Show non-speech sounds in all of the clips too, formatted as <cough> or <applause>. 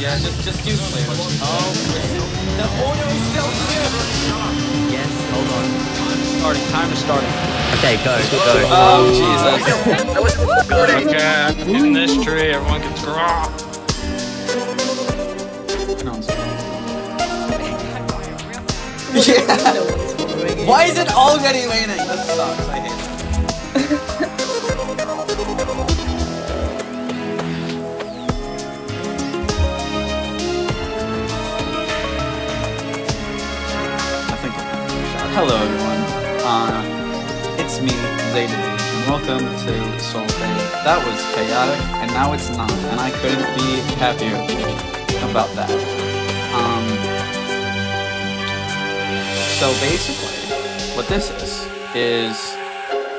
Yeah, just just do clear. Oh, the order is still clear. Yes, hold on. Starting. Time is starting. Okay, go, go. Oh Jesus! Okay, in this tree, everyone can draw. No, I'm sorry. Yeah. Why is it already raining? This sucks. I hate Hello, everyone. Uh, it's me, Zayden, and welcome to Soul Fade. That was chaotic, and now it's not, and I couldn't be happier about that. Um, so basically, what this is is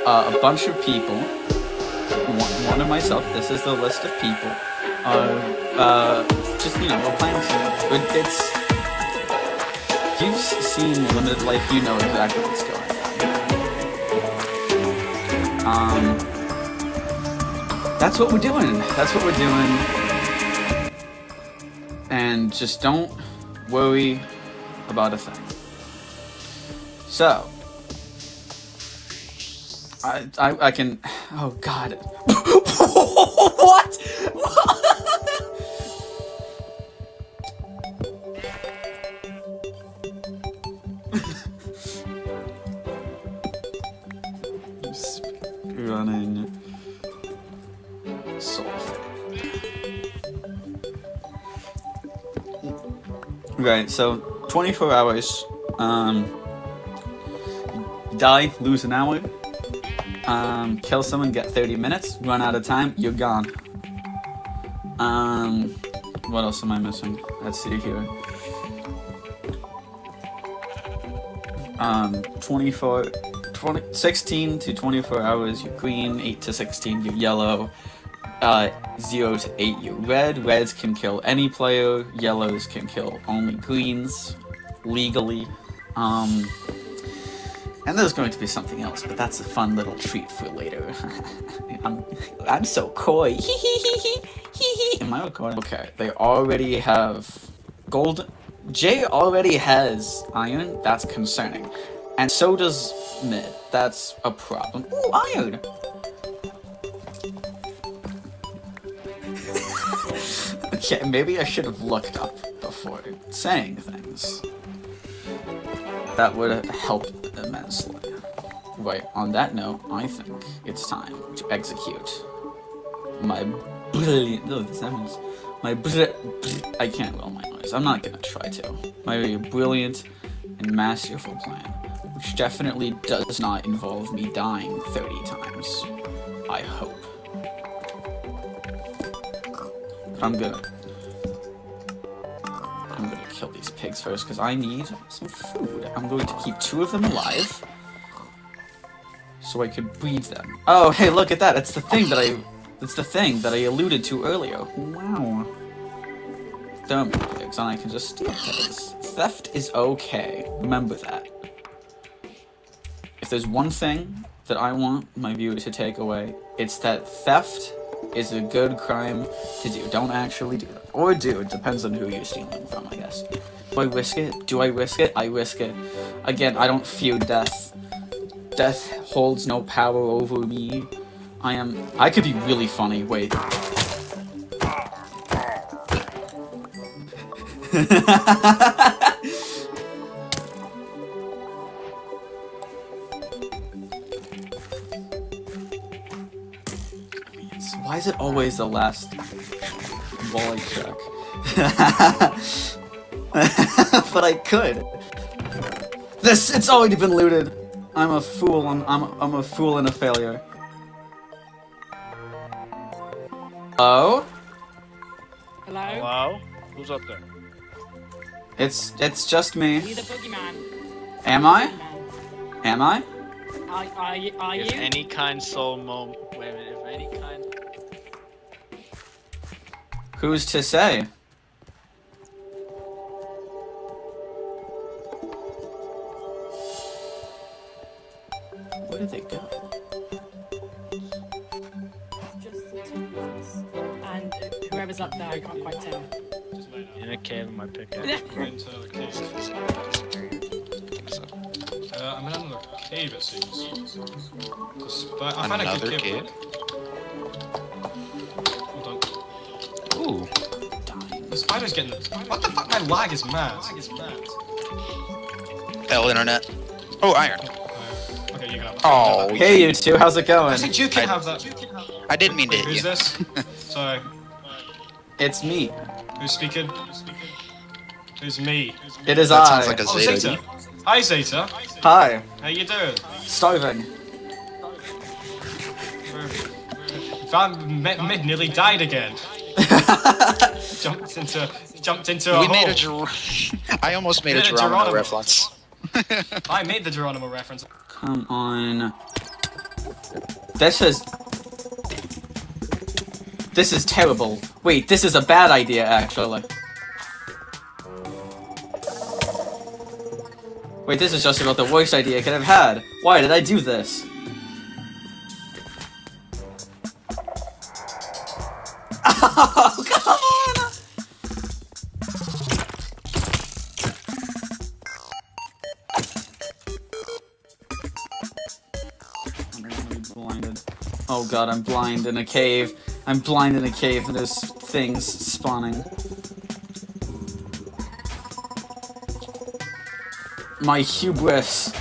uh, a bunch of people. One, one of myself. This is the list of people. Uh, uh, just you know, we're playing. It's you've seen Limited Life, you know exactly what's going on. Um, that's what we're doing. That's what we're doing. And just don't worry about a thing. So, I, I, I can. Oh God. <laughs> what? Right, so 24 hours. Um, die, lose an hour. Um, kill someone, get 30 minutes. Run out of time, you're gone. Um, what else am I missing? Let's see here. Um, 24, 20, 16 to 24 hours, you're green. 8 to 16, you're yellow. Uh, 0 to 8, you're red. Reds can kill any player. Yellows can kill only greens legally. Um, and there's going to be something else, but that's a fun little treat for later. <laughs> I'm, I'm so coy. <laughs> Am I recording? Okay, they already have gold. Jay already has iron. That's concerning, and so does mid. That's a problem. Ooh, iron. Okay, maybe I should have looked up before saying things. That would help immensely. Right, on that note, I think it's time to execute my brilliant. Oh, no, this sounds. My br- I can't roll my noise. I'm not gonna try to. My brilliant and masterful plan, which definitely does not involve me dying 30 times. I hope. I'm gonna. I'm gonna kill these pigs first because I need some food. I'm going to keep two of them alive so I could breed them. Oh, hey, look at that! It's the thing that I. It's the thing that I alluded to earlier. Wow. Don't be pigs, and I can just steal pigs. Theft is okay. Remember that. If there's one thing that I want my viewers to take away, it's that theft is a good crime to do. Don't actually do it. Or do, it depends on who you're stealing from, I guess. Do I risk it? Do I risk it? I risk it. Again, I don't fear death. Death holds no power over me. I am. I could be really funny. Wait. <laughs> <laughs> is it always the last wall I check? <laughs> but I could. This it's already been looted. I'm a fool. I'm I'm I'm a fool and a failure. Oh, Hello? Hello? Who's up there? it's it's just me. You the boogeyman. Am I? Am I? Are, are you? Are If you? any kind soul moment. Wait a minute. Who's to say? Where did they go? Just the two of us. And whoever's up there, I can't quite tell. In a cave in my pickaxe. <laughs> into the. Uh, I'm in another cave, it seems. But I found a Another good cave. cave? The spider's getting. What the fuck? My lag is mad. Hell, internet. Oh, iron. Uh, okay, you can have that. Oh, Hey, you two, how's it going? I think you can I- have that. I didn't mean to Wait, hit who's you. this? Sorry. It's me. Who's speaking? Who's me? It is That I. sounds like a Oh, Zeta. Zeta. Hi, Zeta. Hi. How you doing? Starving. Van Mid, Mid nearly died again. Jumped into jumped into a We made hole. a Ger- <laughs> I almost made a Made a Geronimo Geronimo. reference. <laughs> I made the Geronimo reference. Come on. This is. This is terrible. Wait, this is a bad idea, actually. Wait, this is just about the worst idea I could have had. Why did I do this? God, I'm blind in a cave. I'm blind in a cave and there's things spawning. My hubris.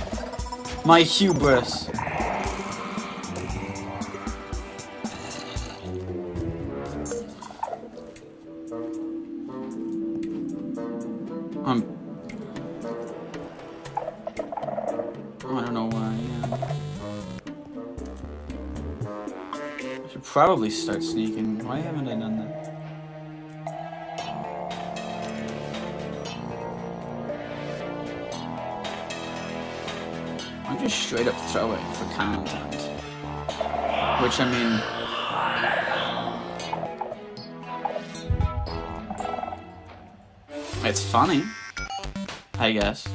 My hubris. Probably start sneaking. Why haven't I done that? I'm just straight up throwing for content. Which, I mean... It's funny. I guess.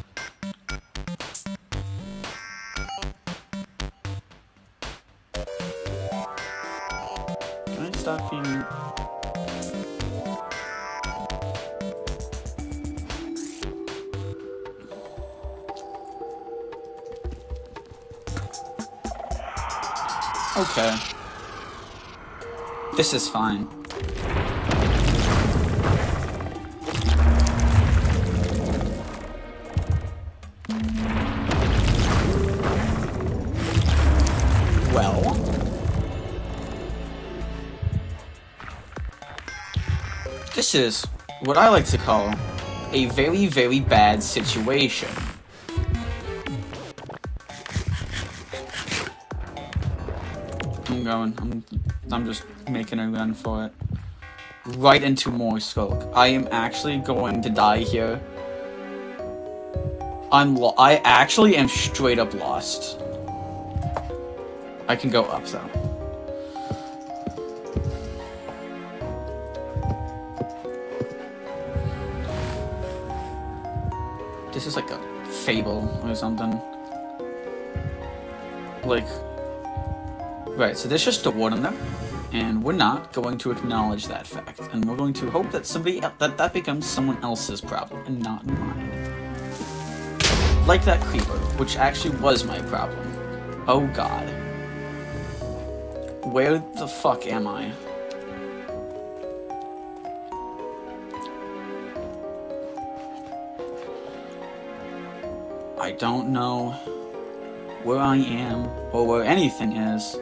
Okay. This is fine. Well. This is what I like to call a very, very bad situation. Going. I'm, I'm just making a run for it. Right into more sculk. I am actually going to die here. I'm I actually am straight up lost. I can go up though. This is like a fable or something. Like, right, so there's just a word in there, and we're not going to acknowledge that fact, and we're going to hope that somebody el- that that becomes someone else's problem and not mine. Like that creeper, which actually was my problem. Oh god. Where the fuck am I? I don't know where I am or where anything is.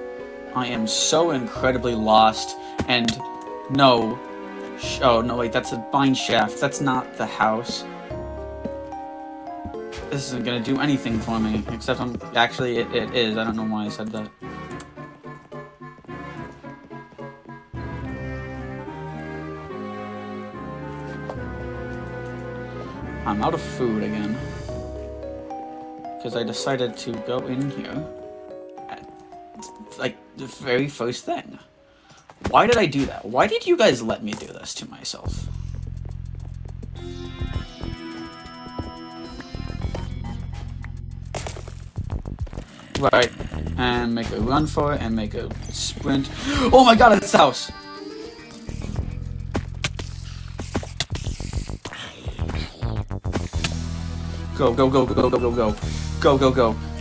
I am so incredibly lost and no. Oh, no, wait, that's a mine shaft. That's not the house. This isn't gonna do anything for me, except I'm actually it, it is. I don't know why I said that. I'm out of food again. Because I decided to go in here the very first thing. Why did I do that? Why did you guys let me do this to myself? Right, and make a run for it, and make a sprint. Oh my god, it's house! Go, go, go, go, go, go, go, go, go, go, go.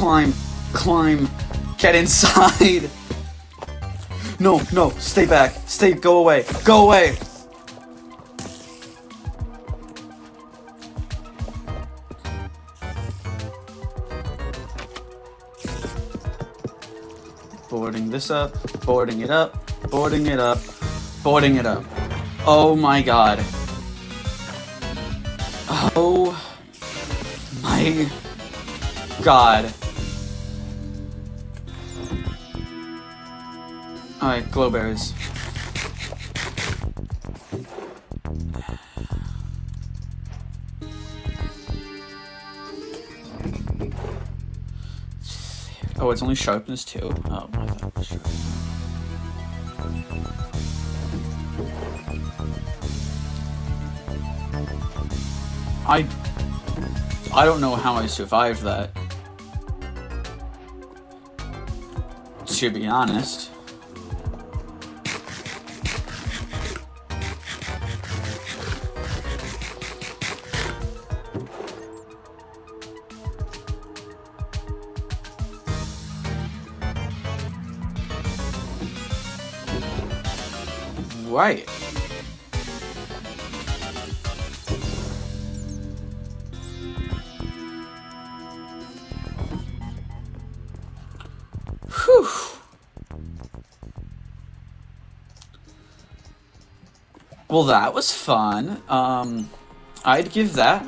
Climb, climb, get inside. No, no, stay back. Stay, go away. Go away. Boarding this up, boarding it up, boarding it up, boarding it up. Oh my god. Oh my god. Alright, glowberries. Oh, it's only sharpness too. Oh, was sharp. I I don't know how I survived that. To be honest. Right. Whew. Well, that was fun. Um, I'd give that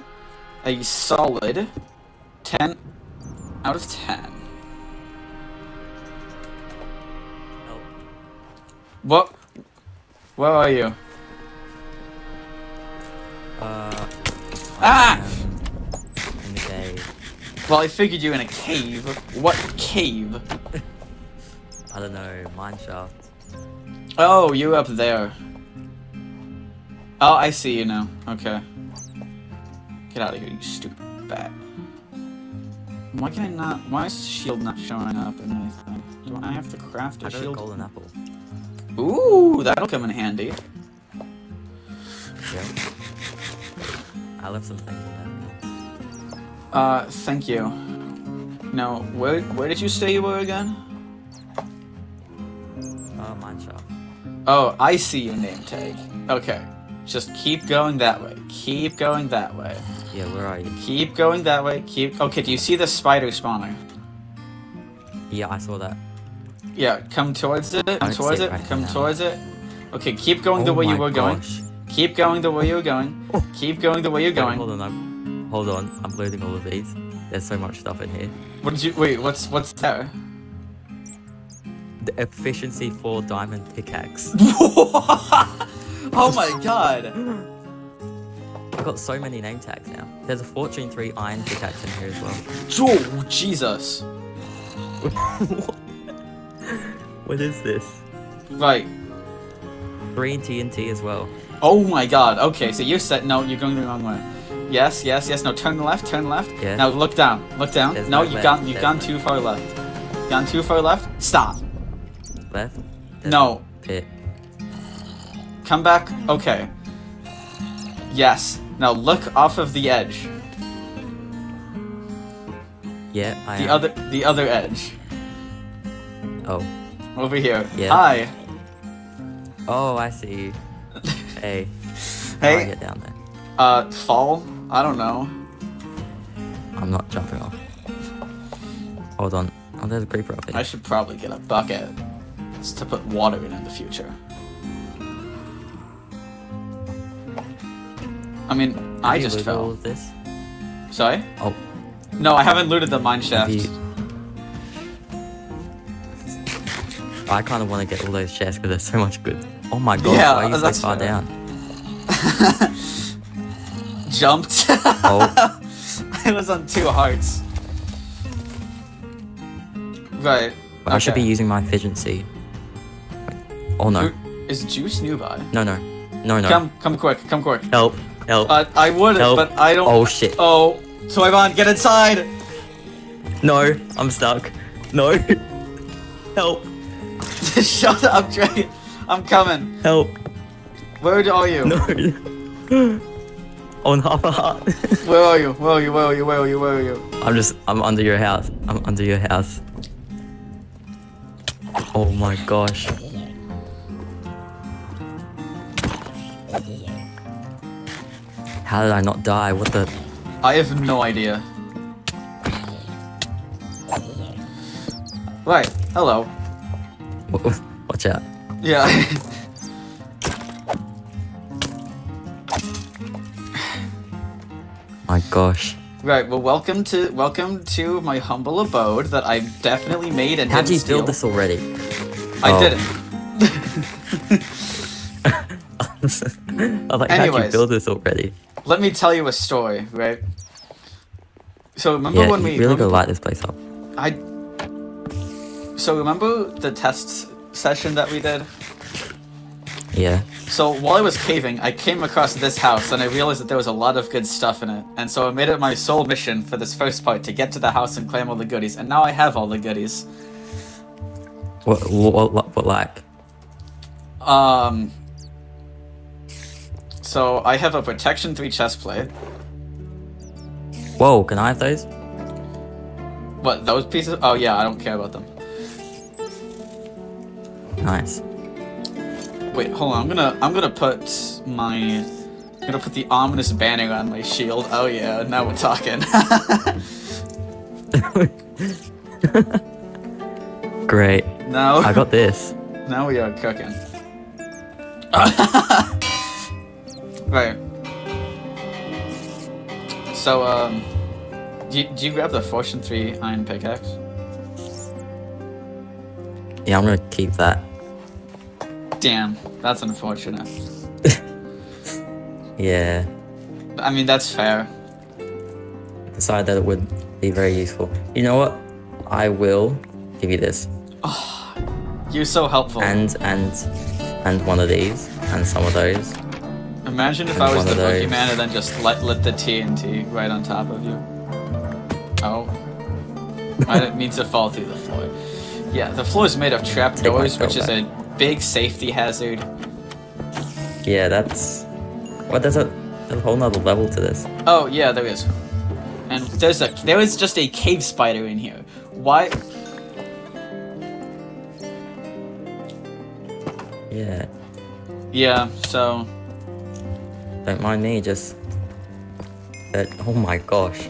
a solid Where are you? Uh. Ah! In the cave. Well, I figured you in a cave. What cave? <laughs> I don't know. Mine shaft. Oh, you up there. Oh, I see you now. Okay. Get out of here, you stupid bat. Why can I not? Why is shield not showing up in anything? Do I have to craft a I got a shield? golden apple. Ooh, that'll come in handy. Yeah. I left some things in there. Uh, thank you. No, where where did you say you were again? Oh, mine shaft. Oh, I see your name tag. Okay. Just keep going that way. Keep going that way. Yeah, where are you? Keep going that way. Keep. Okay, do you see the spider spawning? Yeah, I saw that. Yeah, come towards it. don't towards it. right come now. towards it. Okay, keep going the Oh way you were going. Keep going the way you were going. Oh. Keep going the way you're Wait, going. hold on, I'm, hold on. I'm loading all of these. There's so much stuff in here. What did you? Wait, what's what's there? The efficiency for diamond pickaxe. <laughs> oh my god. I've got so many name tags now. There's a Fortune 3 iron pickaxe in here as well. Oh Jesus. <laughs> what is this? Right. Green TNT as well. Oh my god. Okay, so you're set. No, you're going the wrong way. Yes, yes, yes. No, turn left. Turn left. Yeah. Now look down. Look down. There's no, no you've left, gone. You've there's gone no- too far left. Gone too far left. Stop. Left? There's No. a Pit. Come back. Okay. Yes. Now look off of the edge. Yeah, I The am. other. The other edge. Oh. Over here. Yeah. Hi. Oh, I see. Hey. I <laughs> Hey. get down there? Uh, fall. I don't know. I'm not jumping off. Hold on. Oh, there's a creeper up I should probably get a bucket It's to put water in in the future. I mean, I Have you just looted all fell. of this? Sorry? Oh, No, I haven't looted the mine shaft. You... I kind of want to get all those chests because there's so much good. Oh my god, Yeah, why are you so far fair. down? <laughs> Jumped. Oh. <laughs> I was on two hearts. Right. I should be using my efficiency. Oh no. Is Juice nearby? No, no. No, no. Come, come quick, come quick. Help. Help. Uh, I would, Help. but I don't. oh shit. Oh, Toyvon, get inside! No, I'm stuck. No. <laughs> Help. <laughs> Shut up, Trey. I'm coming. Help. Where are you? No. on half a heart. Where are you? Where are you? Where are you? Where are you? Where are you? I'm just, I'm under your house. I'm under your house. Oh my gosh. How did I not die? What the? I have no idea. Right. Hello. Watch out. Yeah. My gosh. right. Well, welcome to welcome to my humble abode that I've definitely made and How'd didn't you steal. build this already? I Oh. didn't. <laughs> I like, how'd you Anyways. build this already? Let me tell you a story. Right. So remember Yeah, when you we really gotta light this place up. I. So remember the test session that we did? Yeah. So while I was caving, I came across this house and I realized that there was a lot of good stuff in it. And so I made it my sole mission for this first part to get to the house and claim all the goodies. And now I have all the goodies. What, what, what, what like? Um. So I have a protection three chest plate. Whoa, can I have those? What those pieces? Oh yeah, I don't care about them. Nice. Wait, hold on. I'm gonna I'm gonna put my I'm gonna put the ominous banner on my shield. Oh yeah, now we're talking. <laughs> Great. now I got this. now we are cooking. <laughs> right. So um, do you, do you grab the Fortune three iron pickaxe? Yeah, I'm gonna keep that. Damn, that's unfortunate. <laughs> Yeah. I mean that's fair. Decided that it would be very useful. You know what? I will give you this. Oh, <sighs> You're so helpful. And and and one of these. And some of those. Imagine if And I was the boogeyman and then just let lit the TNT right on top of you. Oh. I didn't mean to fall through the floor. Yeah, the floor is made of trap Take doors, which is a big safety hazard. Yeah, that's what there's a a whole nother level to this. Oh yeah, there is. And there's a there is just a cave spider in here. Why? Yeah. Yeah. So Don't mind me, just that oh my gosh.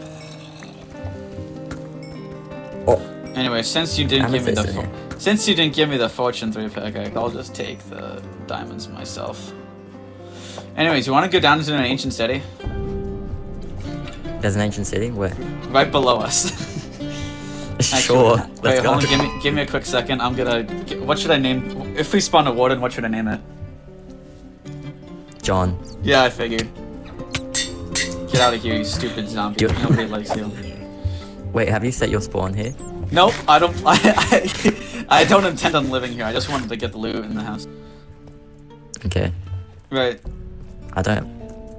Oh anyway, since you didn't give me the fo- since you didn't give me the fortune three pickaxe, I'll just take the diamonds myself. Anyways, you want to go down into an ancient city? there's an ancient city? Where? Right below us. <laughs> Actually, sure. Wait, Let's go. hold on. Give me, give me a quick second. I'm gonna. What should I name? If we spawn a warden, what should I name it? John. Yeah, I figured. Get out of here, you stupid zombie. You- Nobody likes you. Wait, have you set your spawn here? Nope, I don't. <laughs> I, I, I don't intend on living here. I just wanted to get the loot in the house. Okay. Right. I don't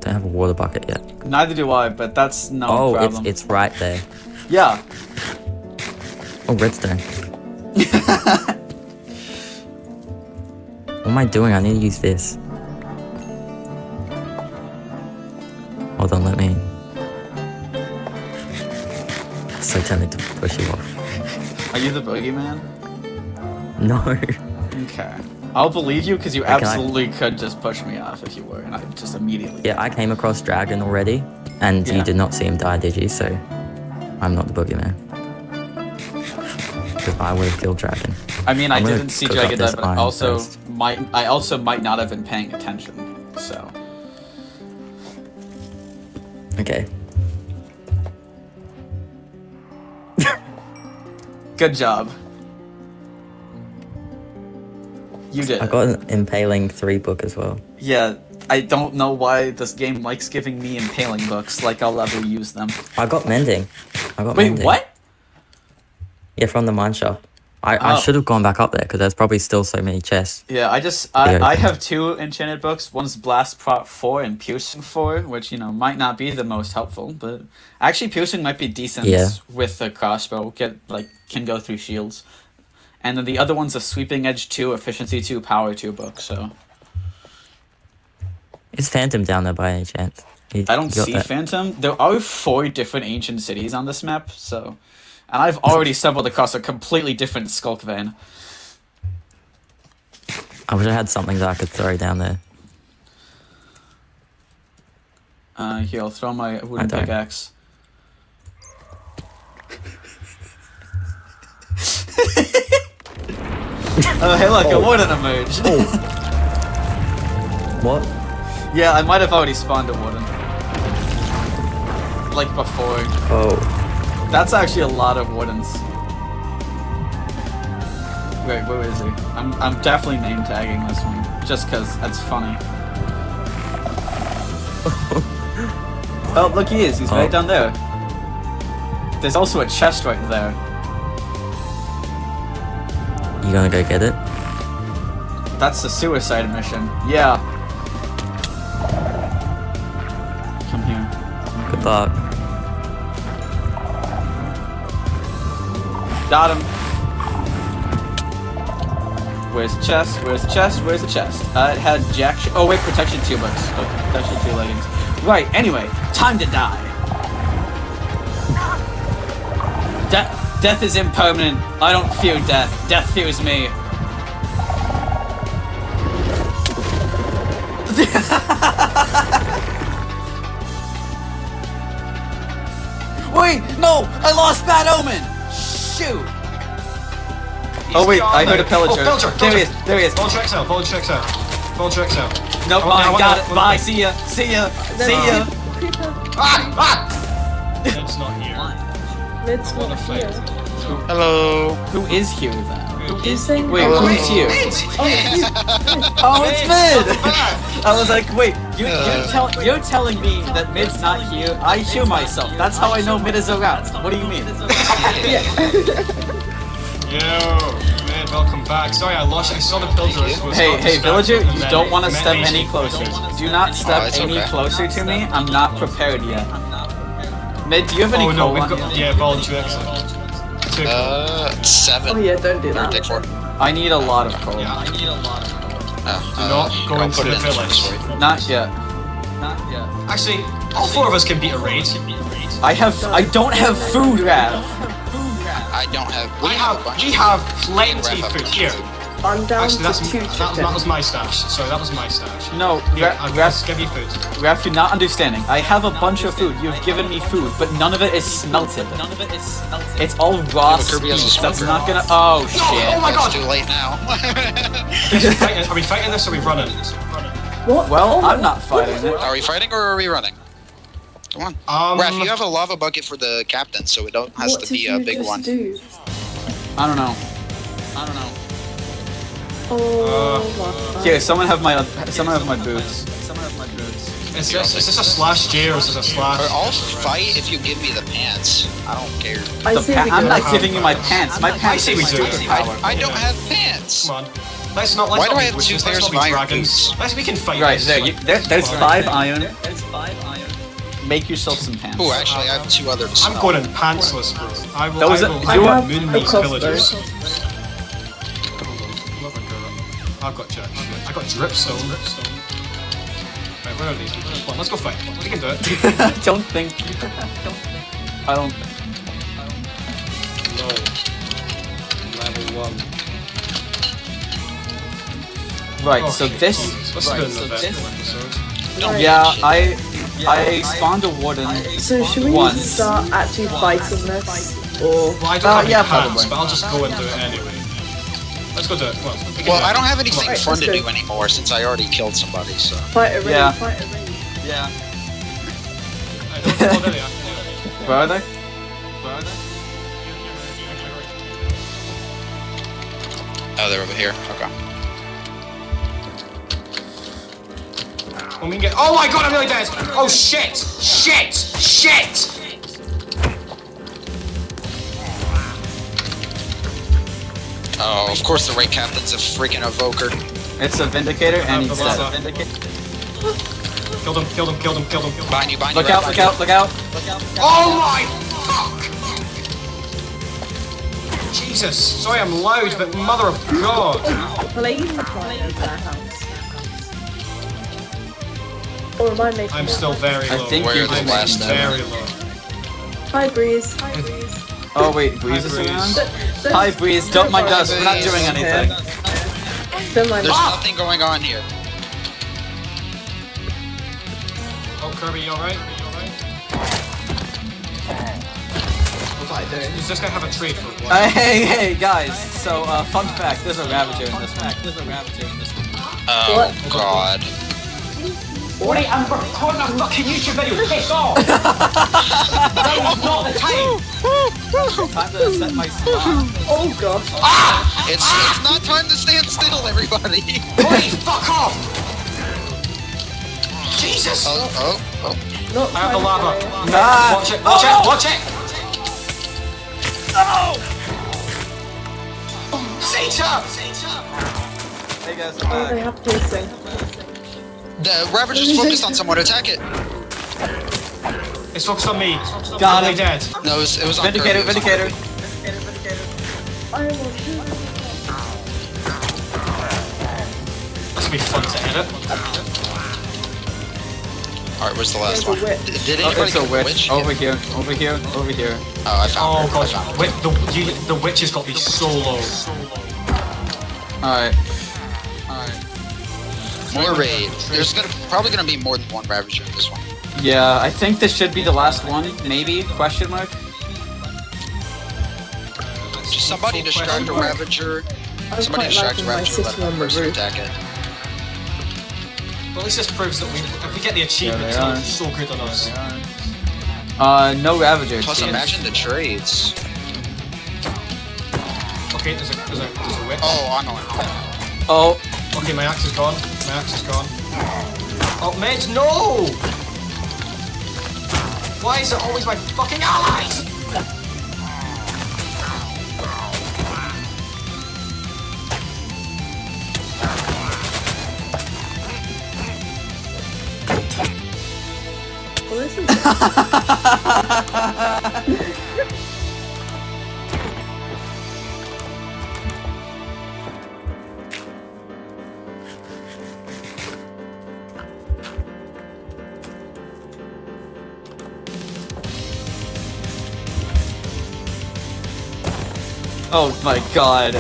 don't have a water bucket yet. Neither do I, but that's no oh, problem. it's it's right there. Yeah. Oh, redstone. What am I doing? I need to use this. Hold on, let me. So tempted to push you off. Are you the boogeyman? <laughs> No. Okay. I'll believe you because you can I- absolutely could just push me off if you were, and I'd just immediately. Yeah, I came across Dragon already, and Yeah. you did not see him die, did you? So, I'm not the boogeyman. <laughs> Because I would have killed Dragon. I mean, I I'm gonna didn't see Dragon die, but I also first. might. I also might not have been paying attention. So. Okay. Good job. You did. I got an Impaling 3 book as well. Yeah, I don't know why this game likes giving me impaling books. Like I'll ever use them. I got Mending. I got Wait, Mending. what? Yeah, from the mine shaft. I, I Oh. should have gone back up there because there's probably still so many chests. Yeah, I just I, I have two enchanted books. One's Blast Prot four and Piercing four, which you know might not be the most helpful, but actually Piercing might be decent Yeah. with the crossbow. Get like can go through shields, and then the other one's a Sweeping Edge two, Efficiency two, Power two book. So Is Phantom down there by any chance? You- I don't see that. Phantom. There are four different ancient cities on this map, so. And I've already <laughs> stumbled across a completely different Sculk Vein. I wish I had something that I could throw down there. Uh, here, I'll throw my wooden pickaxe. <laughs> oh, hey, look, oh. a warden emerged. Oh. <laughs> What? yeah, I might have already spawned a warden. Like before. Oh, That's actually a lot of wardens. Wait, where is he? I'm, I'm definitely name tagging this one, just because that's funny. <laughs> oh, look, he is. He's Oh. right down there. There's also a chest right there. You gonna go get it? That's the suicide mission. Yeah. Come here. Good luck. Got him. Where's the chest? Where's the chest? Where's the chest? Uh, it had jack. Sh- oh wait, protection two bucks. Oh, protection two leggings. Right. Anyway, time to die. De- death is impermanent. I don't fear death. Death fears me. <laughs> Wait, no! I lost Bad Omen! Shoot! Oh wait, I heard a pillager. Oh, pillager, There he is, there he is. Vulture X out, Vulture X out. Vulture X out. Nope, I want- I I got it. Bye, see ya, see ya, see ya. <laughs> Ah! Ah! It's not here. Mid's What not here. Hello. Who is here then? You saying Wait, Hello. who's here? Oh, you. Oh, it's <laughs> Mid! Ah! <laughs> I was like, wait, you, Uh. you're, tell, you're telling me that Mid's not here? I hear myself. That's how I know Mid is around. What do you mean? <laughs> Yo, man, welcome back. Sorry, I lost. I saw the pillager. Hey, hey, villager, you don't want to step any closer. Do not step Oh, any okay. closer to me. I'm not prepared yet. Mid, do you have any Oh no, we've on got you? yeah, Vulture X out. Two. Uh, Oh seven. yeah, don't do that. Dick four. I need a lot of coal. Yeah, I need a lot. Oh, Do uh, not go into the it in the village. Not yet. Not yet. Actually, all four of us can beat a raid. I have. I don't have food, Rav. I don't have. We I have we have plenty can wrap up food here. Food. I'm down Actually, that's to two that, that was my stash. Sorry, that was my stash. No, Yeah, Ra- I'll Rav, give you food. Rav, you're not understanding. I have a bunch of food. You've given me food, but none of it is smelted. None of it is smelted. It's all raw but Kirby has speed. That's not gonna. Oh No, shit. oh my It's god! too late now. <laughs> Is it fighting- Are we fighting this or are we running? What? Well, Oh, I'm not fighting it. are we fighting or are we running? Come on. Um, Raph, you have a lava bucket for the captain, so it don't has to be a you big just one. do? I don't know. I don't know. Oh my Here, someone have my. Someone have my boots. Someone have my boots. Is this, is this a slash J or is this a Or slash? I'll fight if you give me the pants. I don't care. I The say pa- we I'm go. not giving you my pants. My pants say are we do. superpower. I, I don't have pants. Come on. Let's not. Let's Why not do I have two witches, let's pairs not of be iron dragons. boots? Let's we can fight. Right this. there, you, there. There's Come on. five iron. There's five iron. Make yourself some pants. Oh, actually, I have two other to I'm going in pantsless, bro. I will. Those I are- will, you I will are- moon a these crossbow. villagers. I've got Jack. I got dripstone. Right, where are these people? Come on, let's go fight. We can do it. <laughs> I <laughs> don't think. I don't. No. Level one. Right. Oh, So shit. this. This right, so an this- eventful episode. Don't Yeah. I. I spawned a warden. So should we Once. start actually fighting this, or Well, I don't Uh, have any yeah, pants, probably. but I'll just go and do it anyway. Let's go do it. Come on. we Well, do. I don't have anything Right, fun to go. do anymore since I already killed somebody. So fight a raid? Yeah. Fight a raid. Yeah. I don't know there they are. <laughs> Where are they? Where are they? oh, they're over here. Okay. When we can get. Oh my god, I'm nearly dead! Oh shit! Shit! Shit! Oh, of course the raid captain's a freaking evoker. It's a vindicator and he's blah, blah, dead. Killed him, killed him, killed him, killed him, killed him. Bind you, bind you. Look Raph, out! bind Look out! Look out! Oh my fuck! Jesus, sorry I'm loud, but mother of God! Play in the fire of their house. Or am I making I'm still very I low. think Where you're the last making very them. low. Hi, Breeze. Oh wait, Breeze is Breeze. around. Hi Breeze, don't mind us. We're not doing anything. There's nothing going on here. Oh, Kirby, you alright? You alright? He's just gonna have a trade for one. Uh, hey, hey, guys. So, uh, fun fact: there's a Ravager in this one. There's a Ravager in this one. Oh What? god. Wait, I'm recording a fucking YouTube video. Piss off! That was not the time. Time to set my spot. Oh gosh. It's it's not time to stand still, everybody. Please, <laughs> fuck off! Jesus! Oh oh oh. Not I have the lava. to go. Ah! Watch it, watch it, watch it! Zeta! Hey guys, Oh, I'm they have pacing. The Ravager's focused on someone. To attack it. It's focused on me. Got Am I him. dead? No, it was, it was on Vindicator, Kirby, it was on Vindicator. Kirby. I am on shoot. This will be fun to edit. Alright, where's the last one? witch. Did, did Oh, it's a witch. witch? Over here, over here, over here. Oh, I found Oh her. I god, found her. Wait, the, you, the witch has got me so low. Alright. Alright. More raid. There's gonna probably gonna be more than one Ravager in this one. Yeah, I think this should be the last one. Maybe? Question mark? Just somebody distract a Ravager. Somebody distract a Ravager. Let sitting the on the person roof. attack it. Well, at least this proves that we, if we get the achievement, Yeah, it's they so good on us. Uh, no Ravager. Plus, seems. imagine the trades. Okay, there's a, there's a, there's a witch. Oh, I know. on. Oh, Okay, my axe is gone. My axe is gone. Oh, mate, no! Why is it always my fucking allies? Well, this is <laughs> oh my god.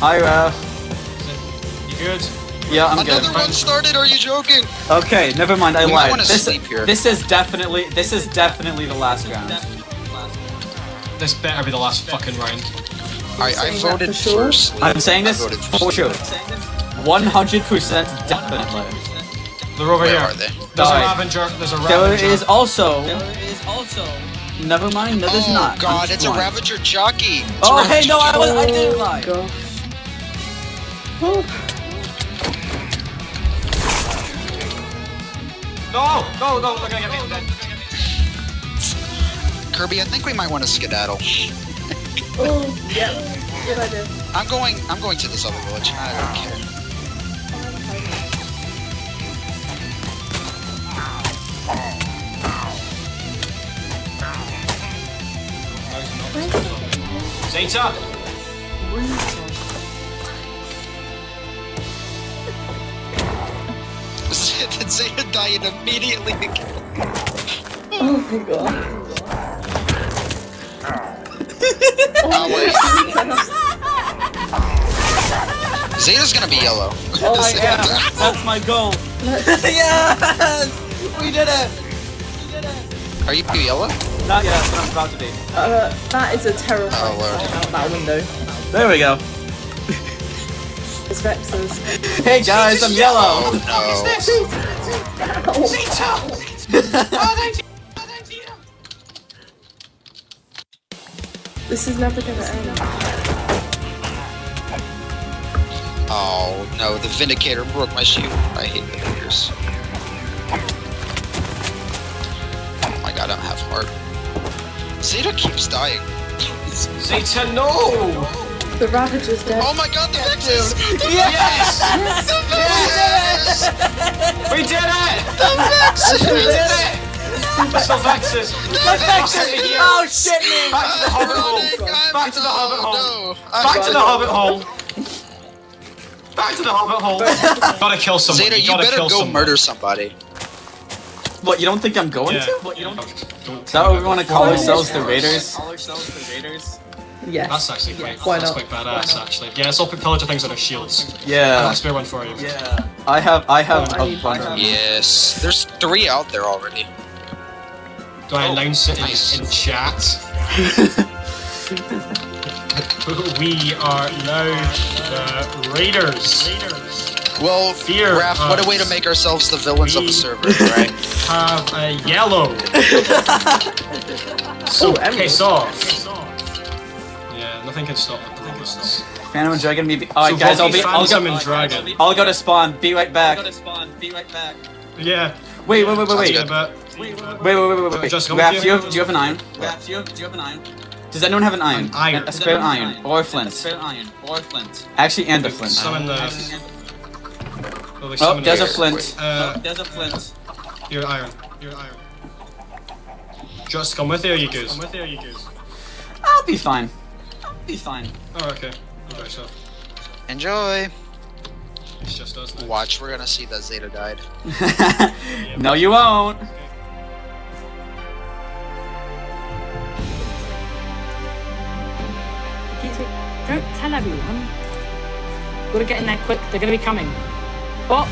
Hi, Raph. You good? Yeah, I'm Another good. one started. Are you joking? Okay, never mind. I We might lied. wanna This, sleep here. this is definitely this is definitely the last round. This better be the last fucking round. I, I voted for sure? for sleep. I'm saying this for sure. 100% definitely. They're over Where here. are they? There's Alright. a Ravager. There's a There Ravager. is also. There is also. Never mind. No, there's oh not. god, I'm it's a. Ravager jockey. It's Oh, Ravager hey, no, I, was, I didn't lie. gosh. Oh, No, no, no, they're gonna get me. They're gonna get me. Kirby, I think we might want to skedaddle. oh, yeah. Good idea. I'm going. I'm going to this other village. I don't care. <laughs> Zeta! Did Zeta die immediately again? Oh my god. Oh <laughs> wait. Zeta's gonna be yellow. Oh, I <laughs> Zeta- am. That's my goal. yes! We did it! Are you yellow? Not yet, but I'm about to be. Uh, that is a terrifying Oh, out that window. There we go. It's Vexers. Hey guys, I'm yellow! Oh no. Oh, <laughs> this is never gonna end. Oh no, the Vindicator broke my shield. I hate Vindicators. Zeta keeps dying. Zeta, no! The Ravager's dead. Oh my god, the Vexes! Yes! The Vexes! We did it! The We did it! The Vexes! The Vexes! Oh shit me! Back to the horrible! I'm Back Back to the hobbit hole. Back to the hobbit hole. Back to the hobbit hole. gotta kill someone. Zeta, you gotta better kill go someone. murder somebody. What, you don't think I'm going Yeah. to? What, you don't, don't Is that what we want to call Why ourselves, the not? Raiders? Yes. That's actually quite, Why that's not? quite badass, actually. Yeah, let's all put pillager things that are shields. I got Yeah. a spare one for you. Yeah. I have, I have Oh, I a need bunch. one. Yes. There's three out there already. Do I oh, announce it in, nice. in chat? <laughs> <laughs> we are now the Raiders. Well, Fear Raph, what a way to make ourselves the villains of the server, <laughs> right? Have a yellow. <laughs> so Oh, emerald. piss off. Yeah, nothing can stop the villains. Phantom and Dragon, maybe. Alright, so guys, I'll be. I'll Phantom go. and Dragon. I'll go to spawn. Be right back. Yeah. Wait, wait, wait, wait, Sounds wait. Wait, wait, wait, wait, wait, wait. Just go Raph, do you you. have, do you have an iron? Raph, do you have, do you have an iron? Does anyone have an iron? An iron. A spare iron or a flint? spare iron or a flint. Actually, and a flint. Summon the. Well, we Oh, there's a flint. Uh, There's a flint. Your iron. Your iron. Just come with you, you goose. Come with you, you goose. I'll be fine. I'll be fine. Oh, okay. Enjoy yourself. Enjoy. It's just us now. Watch, we're gonna see that Zeta died. <laughs> no, you won't. Keep Don't tell everyone. Gotta get in there quick. They're gonna be coming. Oh,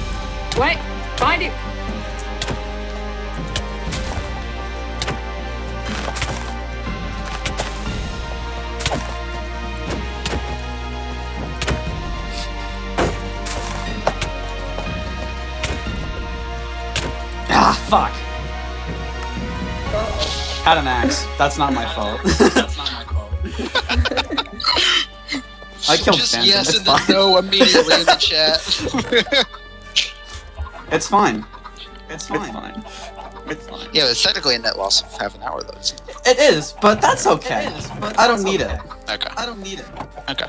wait, find it. Ah, fuck. Had an axe. That's not my fault. <laughs> That's not my fault. I killed Just yes it's and then no immediately in the chat. <laughs> <laughs> It's fine. It's fine. It's fine. It's fine. yeah, it's technically a net loss of half an hour though. It's- It is, but that's okay. I don't need it. Okay. I don't need it. Okay.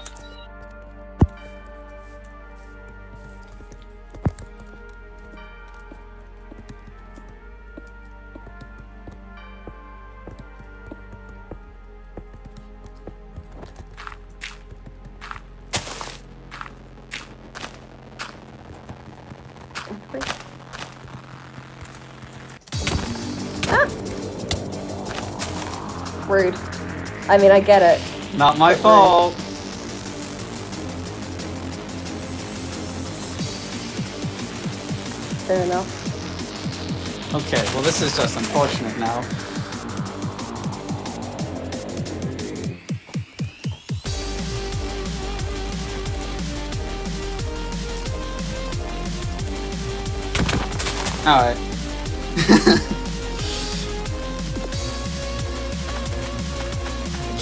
I mean, I get it. Not my fault. Fair enough. Okay, well this is just unfortunate now. Alright. <laughs>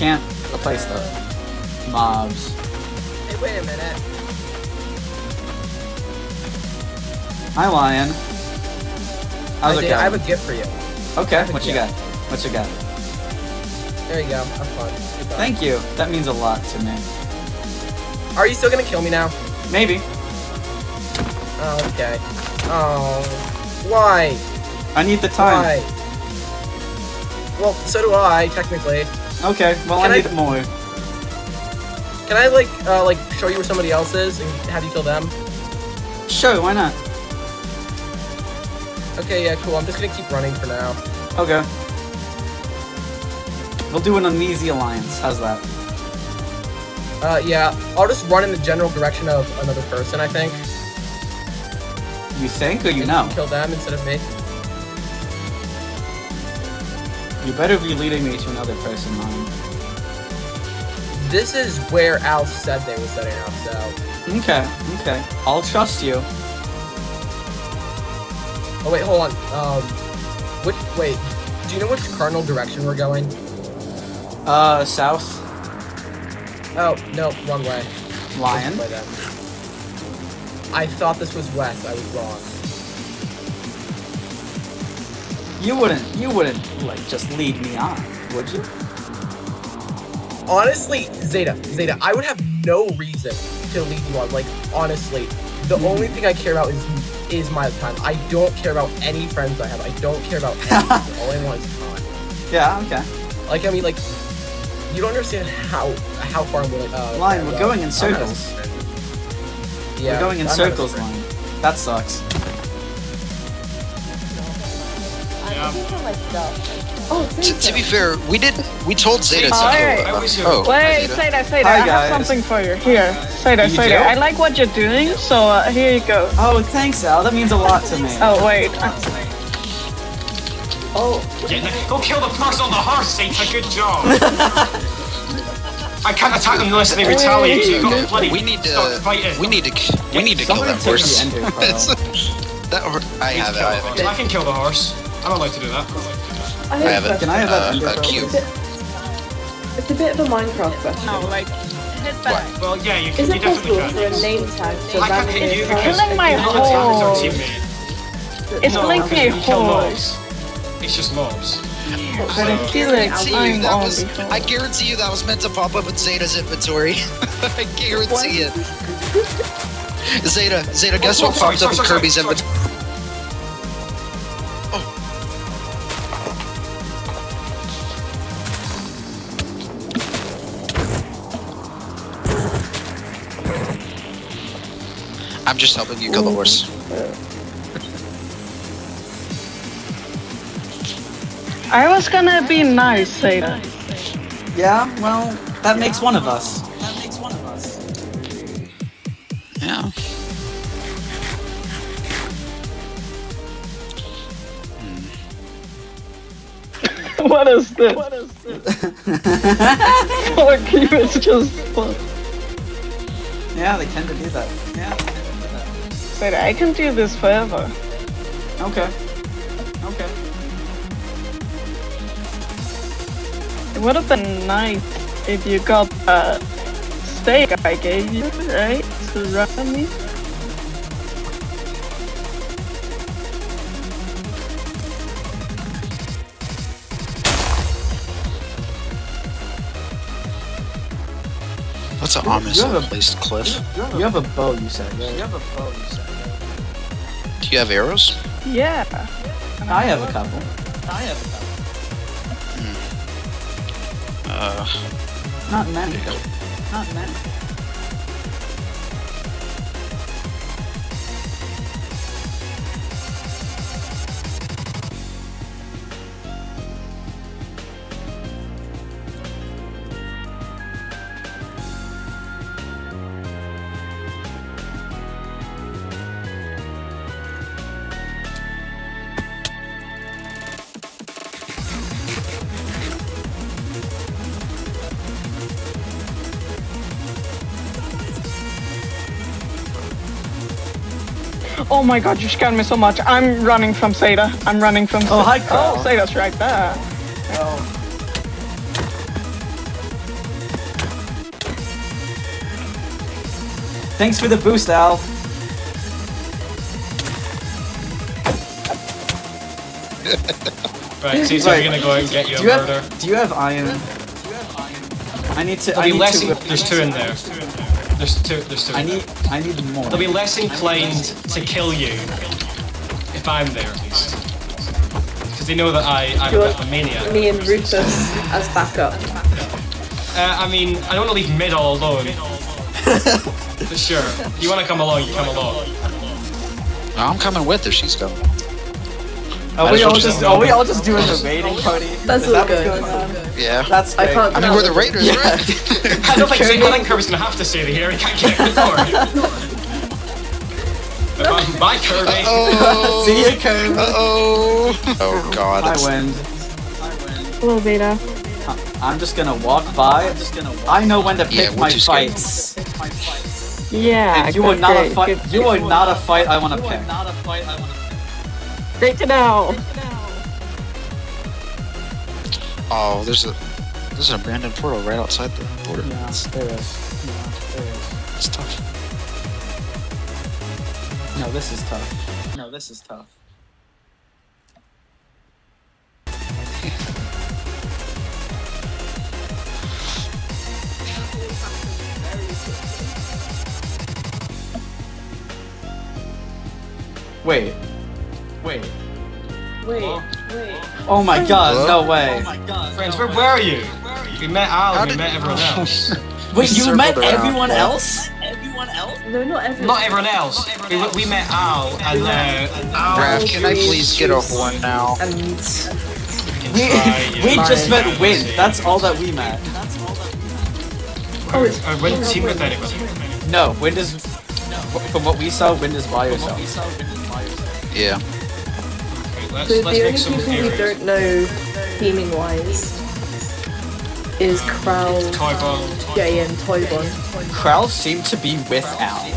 Can't replace the mobs. Hey, wait a minute. Hi, Lion. How's I, it did- I have a gift for you. Okay, what you got? What you got? There you go. Have fun. Goodbye. Thank you. That means a lot to me. Are you still gonna kill me now? Maybe. Oh, okay. Oh, why? I need the time. Why? Well, so do I, technically. Okay, well Can I I- need more. Can I like, uh, like show you where somebody else is and have you kill them? Sure, why not? Okay, yeah, cool. I'm just gonna keep running for now. Okay. We'll do an uneasy alliance. How's that? Uh, yeah, I'll just run in the general direction of another person. I think. You think or you And know? Kill them instead of me. You better be leading me to another place person, Lion. This is where Al said they were setting up. So. Okay, okay. I'll trust you. Oh wait, hold on. Um, which wait? Do you know which cardinal direction we're going? Uh, south. Oh no, wrong way. Lion. This way, then. I thought this was west. I was wrong. You wouldn't, you wouldn't, like, just lead me on, would you? Honestly, Zeta, Zeta, I would have no reason to lead you on. Like, honestly, the only thing I care about is is my time. I don't care about any friends I have. I don't care about <laughs> anything. All I want is time. Yeah, okay. Like, I mean, like, you don't understand how how far I'm willing. Uh, Lion, we're going in I'm not- circles. Yeah, we're going in circles, Lion. That sucks. I'm looking for my stuff. Oh, To, to be fair, we did. We told Zeta to Alright. go. I Oh, Wait, Zeta. Seda, Seda, Hi, I have something for you. Here, Seda, You Seda. do? I like what you're doing, so uh, here you go. Oh, thanks, Al. That means a lot to me. Oh, wait. Oh, Yeah, go kill the person on the horse, Zeta. Good job. <laughs> I can't attack them unless they retaliate. So you got bloody we need start to. fighting. We need to. We need to kill Somebody that horse. the ender, Carl. <laughs> that hor- I have it. Kill I have it. I can kill the horse. I'm allowed to do that. I I have have a it. Can. I have Uh, a cube. It's a bit of a Minecraft question. No, like, hit back. Well, yeah, you, Is can, you it definitely possible for a name tag to I can't hit you because Killing my you're not attacking horse. It's No, like because a when you kill horse. mobs. It's just mobs. But I feel like guarantee you I'm that was. I guarantee you that was meant to pop up in Zeta's inventory. <laughs> I guarantee it. <laughs> Zeta, Zeta, guess Oh, what sorry, popped up in sorry, sorry, Kirby's sorry. inventory? I'm just helping you kill the horse. <laughs> I was gonna be nice, Seda. Yeah, well, that makes one of us. That makes one of us. Yeah. <laughs> what is this? What is this? <laughs> Fuck you, it's just fun. Yeah, they tend to do that. Yeah, that. I can do this forever. Okay. Okay. It would have been nice if you got that steak I gave you, right? To run me. What's an You- ominous you have a- placed cliff? You have a bow, you said. Right? You have a bow, you said. Do you have arrows? Yeah. I have a couple. I have a couple. Uh, Not many. Not many. Oh my god, you scared me so much. I'm running from Seda. I'm running from oh, Seda. Oh, hi, Carl. Oh, Seda's right there. Thanks for the boost, Al. Right, Caesar, Right. we're gonna go out and get you a Do you murder. have Do you have iron? I need to. There'll I be need less. to. In, there's two in there. There's two. There's two. I need. I need more. They'll be less inclined to kill you if I'm there, at least. Because they know that I, I'm you a want bit a maniac. me and Rufus as backup? Uh, I mean, I don't want to leave Mid all alone. but sure, if you want to come along, you come along. I'm coming with her. She's coming. Are we all just just? Are we all just doing the raiding party? That's Is that all what's good. Going on? Yeah. That's I great. can't. I mean, we're the Raiders, Yeah. right? <laughs> I don't think, I think Kirby's gonna have to stay here. He can't get in the door. Bye, bye, Kirby. Oh. <laughs> See you, Kirby. Uh-oh. Oh, God. I It's, win. Hello, Zeta. I'm just gonna walk by. I'm just gonna. I know when to Yeah, pick we're my fights. Yeah, And you are good, not a fight. good, You are not a fight. I want to pick. Great to know. Oh, there's a there's an abandoned portal right outside the border. Yeah, It's, there is. Yeah, there is. it's tough. No, this is tough. No, this is tough. Wait. Wait. Wait, wait. Oh my god, Hello? no way. Friends, where were you? We met Al How we met everyone <laughs> else. Wait, you circled met around, everyone yeah. else? No, not everyone. Not everyone else. We, we met Al and uh, Al. Raph, can I please get a one now? And We, <laughs> we just met Fine. Wind. That's all that we met. oh, it's Uh, when team with anybody. No, Wind is. From what we saw, Wind is by herself. Yeah. Wait, let's, so let's the make only some people we don't know theming wise is Crowl, Toy bomb. Jay, and Toybon. Krell seemed to be with Al.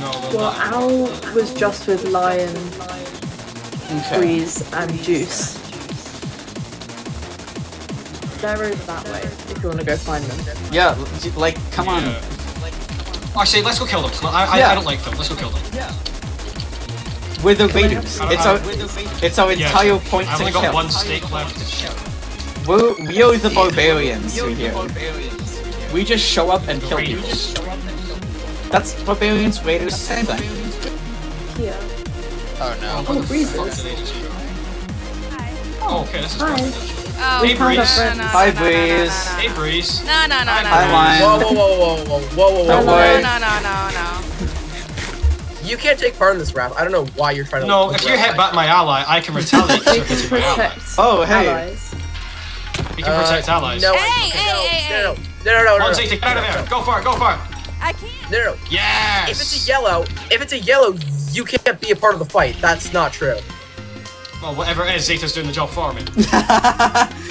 No, Well, not. Al was just with Lion, Okay. Breeze, and Juice. They're over that way if you want to go find them. Yeah, like, come on. Yeah. Actually, let's go kill them. I, I, Yeah. I don't like them. Let's go kill them. We're the Raiders. It's our, it's our Yeah, entire sure. point I've to only got kill. one stake left. We're, we are the barbarians who here. We just show up and kill people. Raiders. That's barbarians, raiders, same thing. Here. Oh no. Oh, Breeze Fuck is. do they just- Oh, okay, this is Hi. fine. Oh, Hey, no, no, no, no, Hi, Breeze. no, Hey, no. Breeze. No, no, no, no, Hi, no. Lion. Whoa, whoa, whoa, whoa, whoa, whoa, whoa, Don't whoa. worry. No, no, no, no. You can't take part in this rap. I don't know why you're trying to. No, if you hit back my ally, I can retaliate <laughs> for can hitting my ally. protect Oh, hey. allies. You can protect Uh, allies. No, Hey, no, hey, no, hey, no, no, hey. no, no, no, no, One no, six, get out of there. Go for it, go for it. I can't. no, no. Yes! If it's a yellow, if it's a yellow, you can't be a part of the fight. That's not true. Well, whatever it is, Zeta's doing the job for me. <laughs>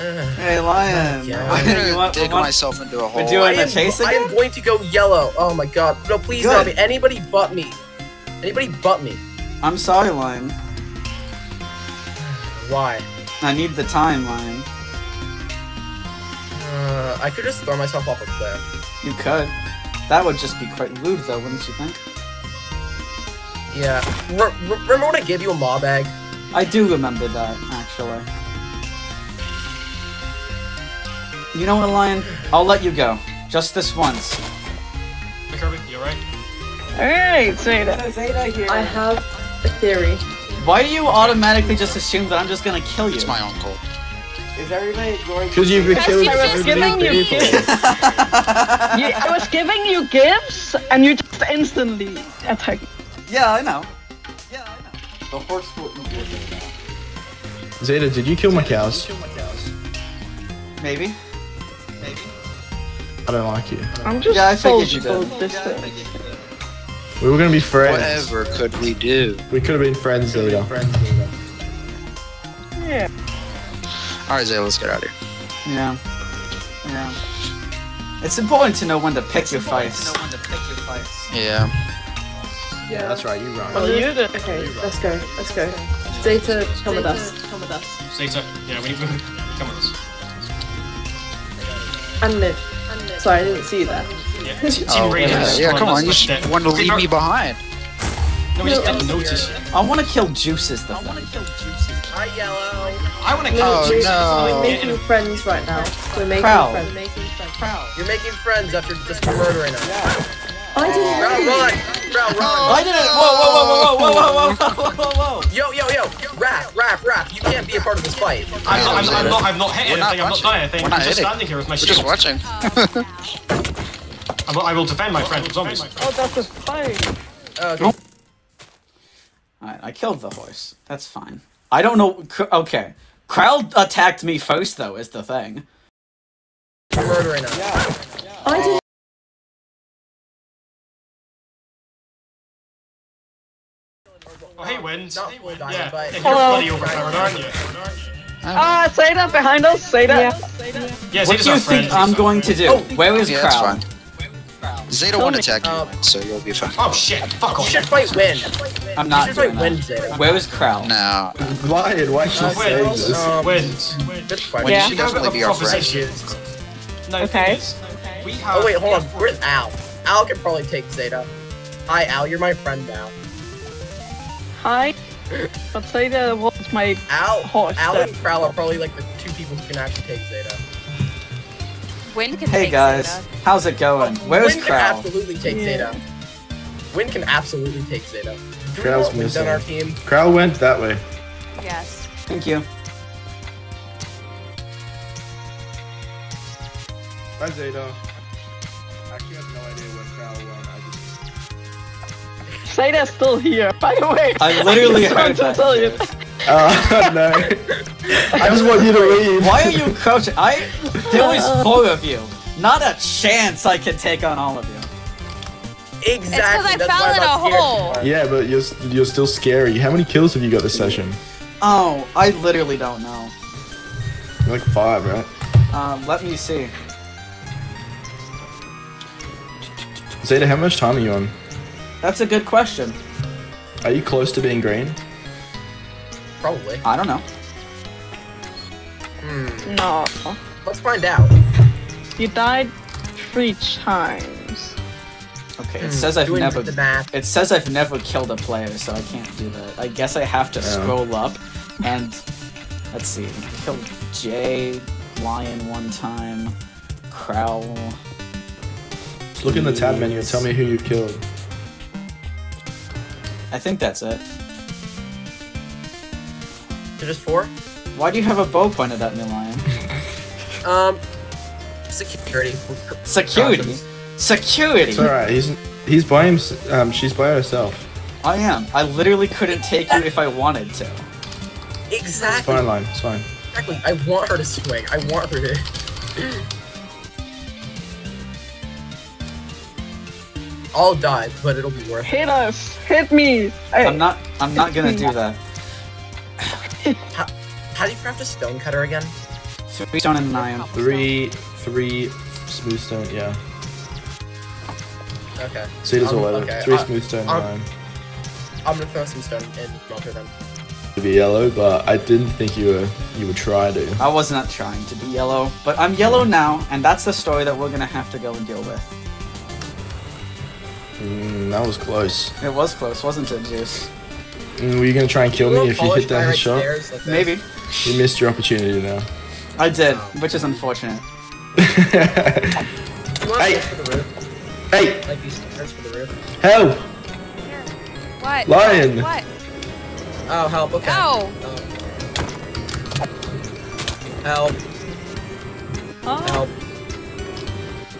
Ugh. Hey, Lion. Yeah. <laughs> I'm gonna want- dig want- myself into a hole. We're doing I a am, chase I am going to go yellow. Oh my god. No, please Good. not me. Anybody but me. Anybody but me. I'm sorry, Lion. Why? I need the time, Lion. Uh, I could just throw myself off a cliff. You could. That would just be quite rude, though, wouldn't you think? Yeah. Re- re- remember when I gave you a mob egg? I do remember that, actually. You know what, Lion? I'll let you go. Just this once. Hey, Kirby, you alright? Alright, Zeta. Zeta here. I have a theory. Why do you automatically just assume that I'm just gonna kill you? It's my uncle. Is everybody going Because you've been Yes, killing I was giving many you people. gifts. You, I was giving you gifts, and you just instantly attacked. Yeah, I know. Yeah, I know. The horse will eat your data. Zeta, did you kill my cows? Maybe. I don't like you. I'm just Yeah, I figured you social did. distance. We were gonna be friends. Whatever could we do? We could have been friends, Zeta. Yeah. Alright, Zeta, let's get out of here. Yeah. Yeah. It's important to know when to pick your fights. Yeah. Yeah, that's right. You run. Well, you did. Okay, let's go. Let's go. Zeta, come with us. Come with us. Zeta, yeah, we need to <laughs> come with us. And Nid. Sorry, I didn't see that. Yeah, <laughs> Team Oh, yeah, yeah, come on. You let's just get- wanted to leave me behind. No, we just No, didn't I'm notice. I want to kill Juices, the thing. Hi, yellow. I want to oh, kill Oh, we're, no. we're making friends right now. We're making Proud. friends. You're making friends after just murdering us. I didn't Bro, know. run! Bro, run! I didn't. Whoa, whoa, whoa, whoa, whoa, whoa, whoa, whoa, whoa, whoa. Yo, yo, yo! Raph, Raph, Raph, you can't be a part of this fight. I'm not, I'm, I'm not, I've not hit We're anything, I've not watching. done anything, We're I'm just standing here with my We're just watching. I will, I will defend my friend from zombies. Oh, that's a fight. Okay. Alright, I killed the horse. That's fine. I don't know. Okay. Krell attacked me first, though, is the thing. You're murdering us. I didn't. Oh, hey, Wind. Not full diamond, Yeah, but- you're Hello. bloody overpowered, aren't you? Ah, Zeta behind us. Zeta. Yeah, What do you think friend. I'm going to do? Where is Yeah, that's Krell? fine. Zeta won't attack you, Um, so you'll be fine. Oh, shit, fuck You off. should fight Win. I'm You not should fight doing Win, that. Zeta. Where is Krell? No. Lion, why should you say Wind. this? Um, Wind. Good Yeah. you should definitely be our friend. No, Okay. thing is, We have. Oh wait, hold on. Where's Al? Al can probably take Zeta. Hi, Al. You're my friend now. Hi. I'll tell you that what's my Al, horse. Al and Prowl are probably like the two people who can actually take Zeta. Wind can hey guys, Zeta. how's it going? Where's Wind Prowl? Wind can absolutely take yeah. Zeta. Wind can absolutely take Zeta. Do Crowl's missing. our team? Crowl went that way. Yes. Thank you. Bye Zeta. I just. Still here, by the way. I literally just <laughs> heard want to that. tell you. Uh, <laughs> no. I just want you to leave. Why are you crouching? I. There was four of you. Not a chance I can take on all of you. Exactly. I that's fell why I'm in a hole. Yeah, but you're you're still scary. How many kills have you got this session? Oh, I literally don't know. Like five, right? Um, let me see. Zeta, how much time are you on? That's a good question. Are you close to being green? Probably. I don't know. Hmm. No. Let's find out. You died three times. Okay, it Hmm, says I've doing never. the math. It says I've never killed a player, so I can't do that. I guess I have to Oh. scroll up and let's see. Killed Jay, Lion one time, Crowl. Just look in the tab menu and tell me who you've killed. I think that's it. So just four? Why do you have a bow pointed at me, Lion? <laughs> Um, security. Security. Security. It's alright. He's he's by him. Um, she's by herself. I am. I literally couldn't take you if I wanted to. It's Exactly. fine, line. It's fine. Exactly. I want her to swing. I want her to. I'll die, but it'll be worth it. Hit us! Hit me! Hey. I'm not. I'm not gonna do that. How, how do you craft a stone cutter again? Three stone and an iron. Three, three smooth stone. Yeah. Okay. Zeta's Um, all over. okay, Three I- smooth stone, I'm- nine. I'm gonna throw some stone in smelter then. To be yellow, but I didn't think you were you would try to. I was not trying to be yellow, but I'm yellow now, and that's the story that we're gonna have to go and deal with. Mm, that was close. It was close, wasn't it, Juice? Mm, were you gonna try and kill me if you hit that shot? Maybe. You missed your opportunity now. I did, which is unfortunate. <laughs> Hey! For the roof. Hey! Like these stairs for the roof. Help! What? Lion. What? Oh, help. Okay. No. Help. Oh, Help.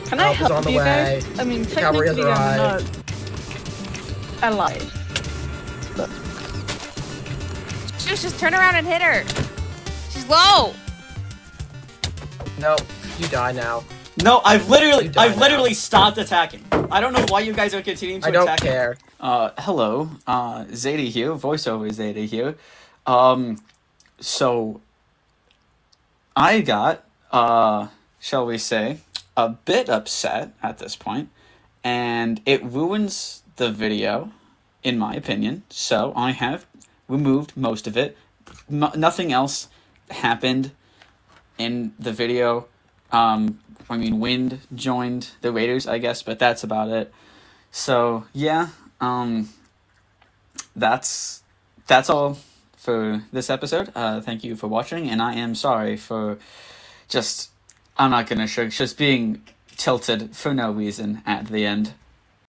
Can I help is on help the you way. guys? I mean, The cavalry has technically I'm not arrived. alive. Just, just turn around and hit her. She's low. No, you die now. No, I've literally, I've now. literally stopped attacking. I don't know why you guys are continuing to I don't attack. me. Uh, hello, uh, Zeta here, voiceover Zeta here. Um, so I got, uh, shall we say, a bit upset at this point, and it ruins the video, in my opinion. So I have removed most of it. M- nothing else happened in the video. Um, I mean, Wind joined the Raiders, I guess, but that's about it. So yeah, um, that's that's all for this episode. Uh, thank you for watching, and I am sorry for just I'm not gonna show just being tilted for no reason at the end.